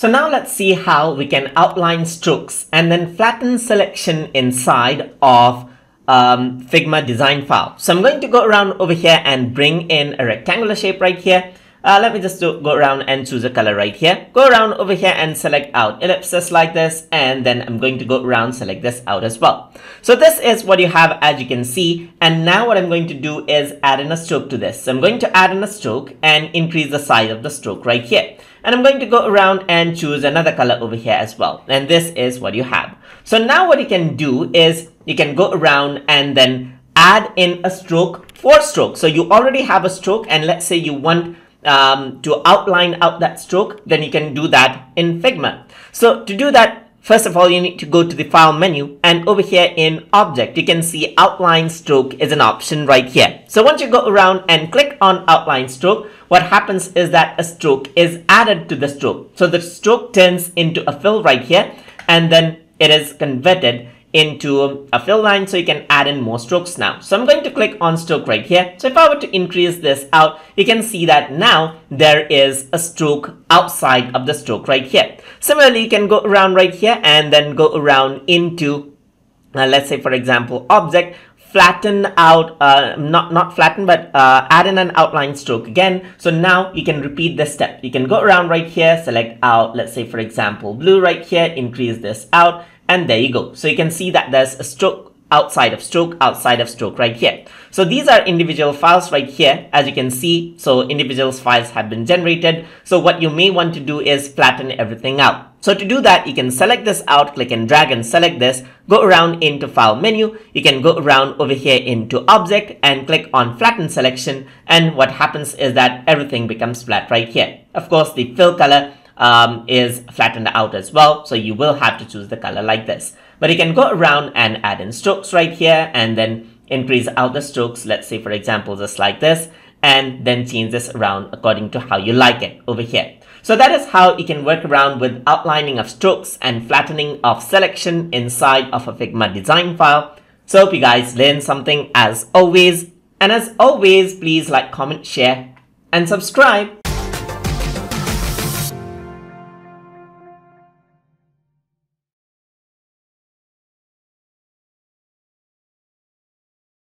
So now let's see how we can outline strokes and then flatten selection inside of um, Figma design file. So I'm going to go around over here and bring in a rectangular shape right here. Uh, let me just do, go around and choose a color right here. Go around over here and select out ellipses like this. And then I'm going to go around, select this out as well. So this is what you have as you can see. And now what I'm going to do is add in a stroke to this. So I'm going to add in a stroke and increase the size of the stroke right here. And I'm going to go around and choose another color over here as well. And this is what you have. So now what you can do is you can go around and then add in a stroke for stroke. So you already have a stroke and let's say you want um, to outline out that stroke, then you can do that in Figma. So to do that, First of all, you need to go to the file menu and over here in object, you can see outline stroke is an option right here. So once you go around and click on outline stroke, what happens is that a stroke is added to the stroke. So the stroke turns into a fill right here and then it is converted into a fill line so you can add in more strokes now. So I'm going to click on stroke right here. So if I were to increase this out, you can see that now there is a stroke outside of the stroke right here. Similarly, you can go around right here and then go around into, uh, let's say for example, object, flatten out, uh, not, not flatten, but uh, add in an outline stroke again. So now you can repeat this step. You can go around right here, select out, let's say for example, blue right here, increase this out, and there you go. So you can see that there's a stroke outside of stroke, outside of stroke right here. So these are individual files right here, as you can see. So individual files have been generated. So what you may want to do is flatten everything out. So to do that, you can select this out, click and drag and select this, go around into file menu. You can go around over here into object and click on flatten selection. And what happens is that everything becomes flat right here. Of course, the fill color um, is flattened out as well. So you will have to choose the color like this. But you can go around and add in strokes right here and then increase out the strokes. Let's say, for example, just like this and then change this around according to how you like it over here. So that is how you can work around with outlining of strokes and flattening of selection inside of a Figma design file. So hope you guys learned something as always. And as always, please like, comment, share, and subscribe.